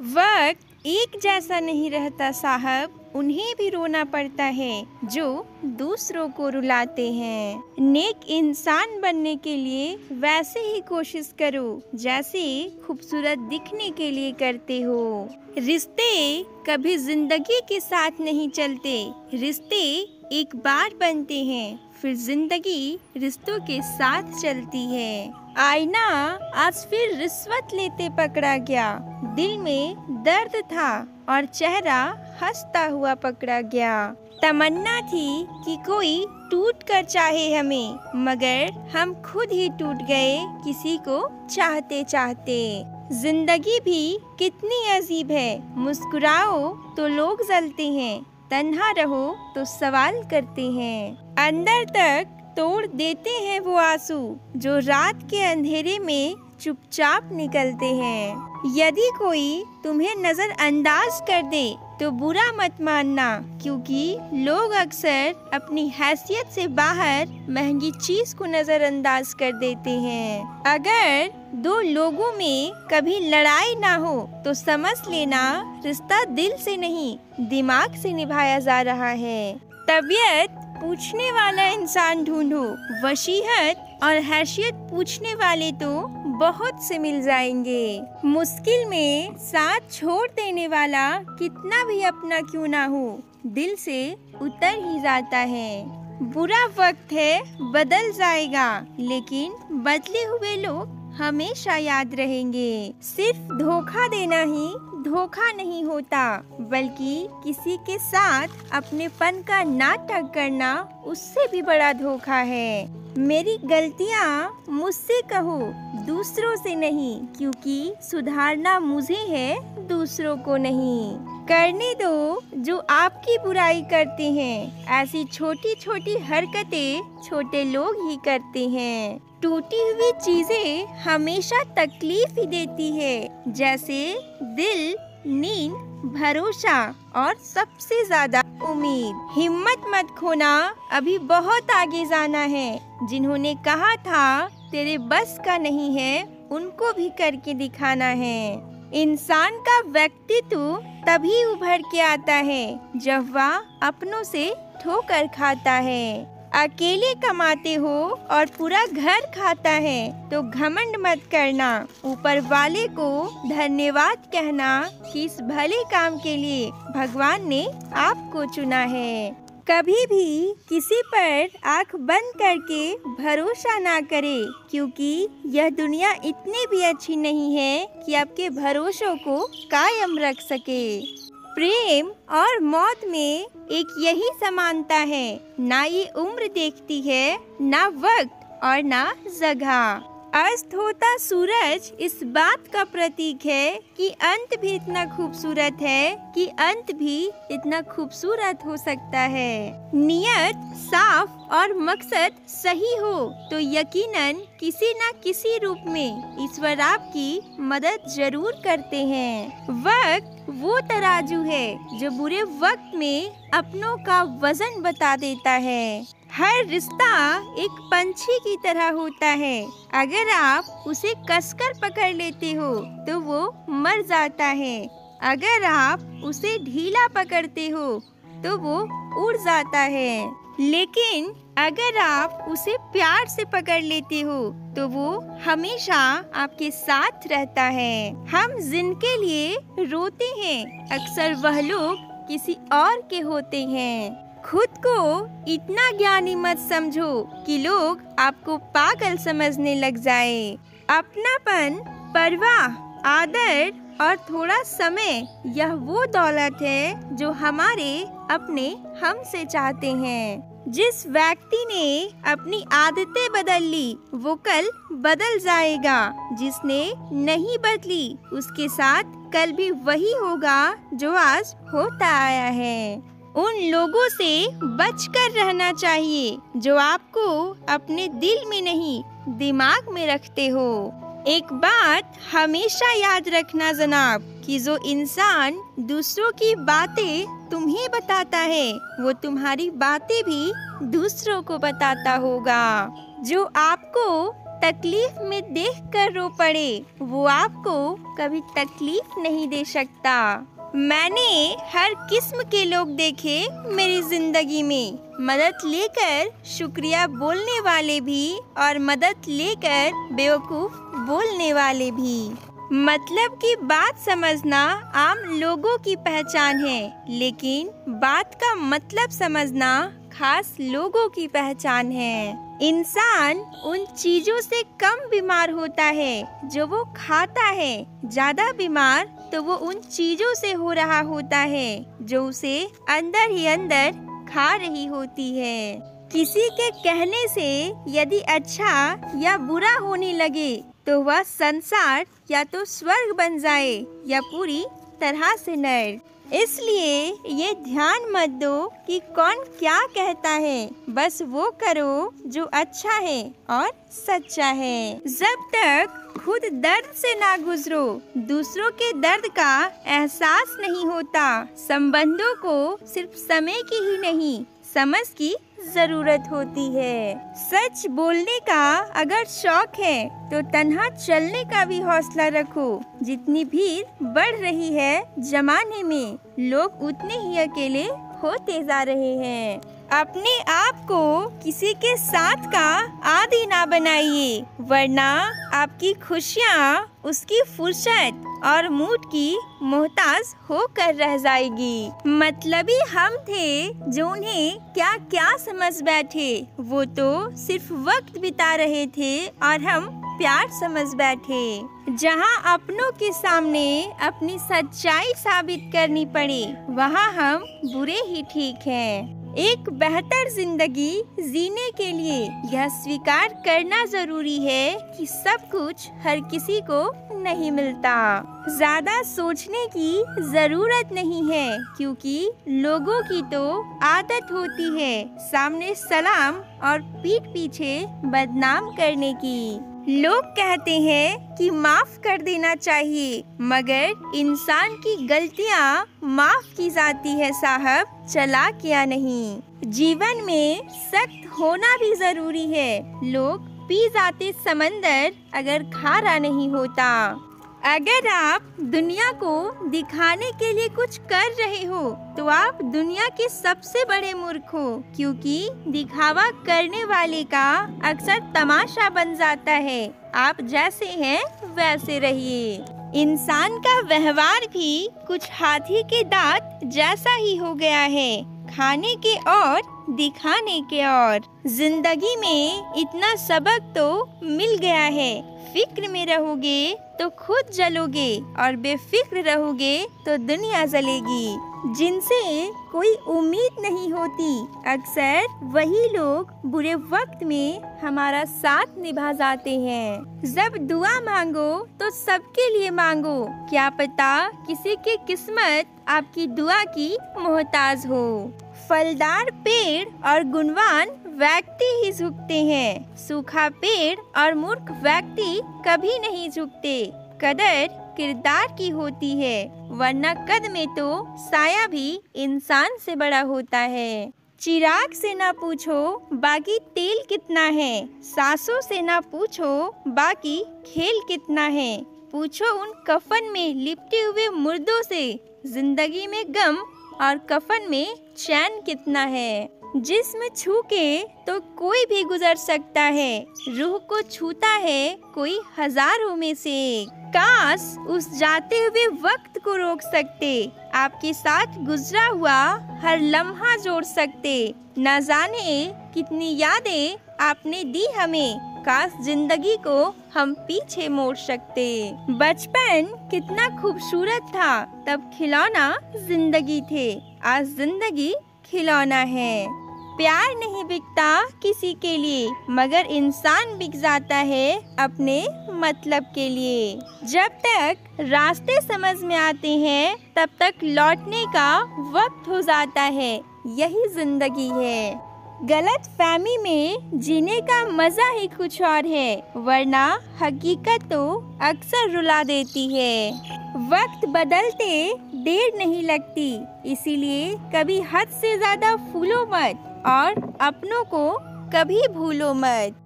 वक्त एक जैसा नहीं रहता साहब, उन्हें भी रोना पड़ता है, जो दूसरों को रुलाते हैं। नेक इंसान बनने के लिए वैसे ही कोशिश करो, जैसे खूबसूरत दिखने के लिए करते हो। रिश्ते कभी ज़िंदगी के साथ नहीं चलते, रिश्ते एक बार बनते हैं, फिर ज़िंदगी रिश्तों के साथ चलती है। आईना आज फिर रिश्वत लेते पकड़ा गया। दिल में दर्द था और चेहरा हंसता हुआ पकड़ा गया। तमन्ना थी कि कोई टूट कर चाहे हमें, मगर हम खुद ही टूट गए किसी को चाहते चाहते। ज़िंदगी भी कितनी अजीब है, मुस्कुराओ तो लोग जलते हैं, तन्हा रहो तो सवाल करते हैं। अंदर तक तोड़ देते हैं वो आँसू, जो रात के अंधेरे में चुपचाप निकलते हैं। यदि कोई तुम्हें नजरअंदाज कर दे तो बुरा मत मानना, क्योंकि लोग अक्सर अपनी हैसियत से बाहर महँगी चीज़ को नजरअंदाज कर देते हैं। अगर दो लोगों में कभी लड़ाई ना हो तो समझ लेना रिश्ता दिल से नहीं, दिमाग से निभाया जा रहा है। तबीयत पूछने वाला इंसान ढूंढो। वसीहत और हैसियत पूछने वाले तो बहुत से मिल जाएँगे। मुश्किल में साथ छोड़ देने वाला कितना भी अपना क्यों ना हो, दिल से उतर ही जाता है। बुरा वक्त है, बदल जाएगा, लेकिन बदले हुए लोग हमेशा याद रहेंगे। सिर्फ़ धोखा देना ही धोखा नहीं होता, बल्कि किसी के साथ अपने पन का नाटक करना उससे भी बड़ा धोखा है। मेरी गलतियाँ मुझसे कहो, दूसरों से नहीं, क्योंकि सुधारना मुझे है, दूसरों को नहीं। करने दो जो आपकी बुराई करते हैं। ऐसी छोटी छोटी हरकतें छोटे लोग ही करते हैं। टूटी हुई चीज़ें हमेशा तकलीफ़ ही देती है, जैसे दिल नींद, भरोसा और सबसे ज़्यादा उम्मीद। हिम्मत मत खोना, अभी बहुत आगे जाना है। जिन्होंने कहा था, तेरे बस का नहीं है, उनको भी करके दिखाना है। इंसान का व्यक्तित्व तभी उभर के आता है, जब वह अपनों से ठोकर खाता है। अकेले कमाते हो और पूरा घर खाता है तो घमंड मत करना। ऊपर वाले को धन्यवाद कहना कि इस भले काम के लिए भगवान ने आपको चुना है। कभी भी किसी पर आँख बंद करके भरोसा ना करे, क्योंकि यह दुनिया इतनी भी अच्छी नहीं है कि आपके भरोसों को कायम रख सके। प्रेम और मौत में एक यही समानता है। ना ये उम्र देखती है, ना वक्त और ना जगह। अस्त होता सूरज इस बात का प्रतीक है कि अंत भी इतना खूबसूरत है कि अंत भी इतना खूबसूरत हो सकता है। नियत, साफ़ और मकसद सही हो तो यकीनन किसी न किसी रूप में ईश्वर आपकी मदद ज़रूर करते हैं। वक्त वो तराजू है जो बुरे वक्त में अपनों का वज़न बता देता है। हर रिश्ता एक पंछी की तरह होता है। अगर आप उसे कसकर पकड़ लेते हो तो वो मर जाता है। अगर आप उसे ढीला पकड़ते हो तो वो उड़ जाता है। लेकिन अगर आप उसे प्यार से पकड़ लेते हो तो वो हमेशा आपके साथ रहता है। हम जिनके लिए रोते हैं, अक्सर वह लोग किसी और के होते हैं। खुद को इतना ज्ञानी मत समझो कि लोग आपको पागल समझने लग जाए। अपनापन, परवाह, आदर और थोड़ा समय यह वो दौलत है जो हमारे अपने हम से चाहते हैं। जिस व्यक्ति ने अपनी आदतें बदल ली, वो कल बदल जाएगा। जिसने नहीं बदली, उसके साथ कल भी वही होगा जो आज होता आया है। उन लोगों से बचकर रहना चाहिए, जो आपको अपने दिल में नहीं, दिमाग में रखते हो। एक बात हमेशा याद रखना जनाब, कि जो इंसान दूसरों की बातें तुम्हें बताता है, वो तुम्हारी बातें भी दूसरों को बताता होगा। जो आपको तकलीफ़ में देखकर रो पड़े, वो आपको कभी तकलीफ़ नहीं दे सकता। मैंने हर किस्म के लोग देखे मेरी ज़िंदगी में। मदद लेकर शुक्रिया बोलने वाले भी और मदद लेकर बेवकूफ़ बोलने वाले भी। मतलब की बात समझना आम लोगों की पहचान है, लेकिन बात का मतलब समझना खास लोगों की पहचान है। इंसान उन चीज़ों से कम बीमार होता है जो वो खाता है, ज़्यादा बीमार तो वो उन चीज़ों से हो रहा होता है, जो उसे अंदर ही अंदर खा रही होती है। किसी के कहने से यदि अच्छा या बुरा होने लगे तो वह संसार या तो स्वर्ग बन जाए या पूरी तरह से नर। इसलिए ये ध्यान मत दो कि कौन क्या कहता है। बस वो करो जो अच्छा है और सच्चा है। जब तक खुद दर्द से ना गुजरो, दूसरों के दर्द का एहसास नहीं होता। संबंधों को सिर्फ़ समय की ही नहीं, समझ की ज़रूरत होती है। सच बोलने का अगर शौक है तो तन्हा चलने का भी हौसला रखो। जितनी भीड़ बढ़ रही है जमाने में, लोग उतने ही अकेले होते जा रहे हैं। अपने आप को किसी के साथ का आदि ना बनाइए, वरना आपकी खुशियाँ, उसकी फुर्सत और मूड की मोहताज होकर रह जाएगी। मतलबी हम थे जो उन्हें क्या क्या समझ बैठे। वो तो सिर्फ़ वक्त बिता रहे थे और हम प्यार समझ बैठे। जहाँ अपनों के सामने अपनी सच्चाई साबित करनी पड़े, वहाँ हम बुरे ही ठीक हैं। एक बेहतर ज़िंदगी जीने के लिए यह स्वीकार करना ज़रूरी है कि सब कुछ हर किसी को नहीं मिलता। ज़्यादा सोचने की ज़रूरत नहीं है, क्योंकि लोगों की तो आदत होती है सामने सलाम और पीठ पीछे बदनाम करने की। लोग कहते हैं कि माफ़ कर देना चाहिए, मगर इंसान की गलतियाँ माफ़ की जाती है साहब चला क्या नहीं। जीवन में सख्त होना भी ज़रूरी है। लोग पी जाते समंदर अगर खारा नहीं होता। अगर आप दुनिया को दिखाने के लिए कुछ कर रहे हो तो आप दुनिया के सबसे बड़े मूर्ख हो, क्योंकि दिखावा करने वाले का अक्सर तमाशा बन जाता है। आप जैसे हैं, वैसे रहिए। इंसान का व्यवहार भी कुछ हाथी के दांत जैसा ही हो गया है। खाने के और, दिखाने के और। ज़िंदगी में इतना सबक तो मिल गया है। फ़िक्र में रहोगे तो खुद जलोगे और बेफिक्र रहोगे तो दुनिया जलेगी। जिनसे कोई उम्मीद नहीं होती, अक्सर वही लोग बुरे वक्त में हमारा साथ निभा जाते हैं। जब दुआ मांगो तो सबके लिए मांगो। क्या पता किसी की किस्मत आपकी दुआ की मोहताज हो। फलदार पेड़ और गुणवान व्यक्ति ही झुकते हैं। सूखा पेड़ और मूर्ख व्यक्ति कभी नहीं झुकते। कदर किरदार की होती है, वरना कद में तो साया भी इंसान से बड़ा होता है। चिराग से ना पूछो, बाकी तेल कितना है। सासों से ना पूछो, बाकी खेल कितना है। पूछो उन कफन में लिपटे हुए मुर्दों से, ज़िंदगी में गम और कफन में चैन कितना है? जिसम छू के तो कोई भी गुजर सकता है। रूह को छूता है कोई हज़ारों में से। काश उस जाते हुए वक्त को रोक सकते। आपके साथ गुजरा हुआ हर लम्हा जोड़ सकते। न जाने कितनी यादें आपने दी हमें। काश ज़िंदगी को हम पीछे मोड़ सकते। बचपन कितना खूबसूरत था, तब खिलौना ज़िंदगी थे। आज ज़िंदगी खिलौना है। प्यार नहीं बिकता किसी के लिए, मगर इंसान बिक जाता है अपने मतलब के लिए। जब तक रास्ते समझ में आते हैं, तब तक लौटने का वक्त हो जाता है। यही ज़िंदगी है। गलत फहमी में जीने का मज़ा ही कुछ और है, वरना हकीकत तो अक्सर रुला देती है। वक्त बदलते देर नहीं लगती, इसीलिए कभी हद से ज़्यादा फूलो मत और अपनों को कभी भूलो मत।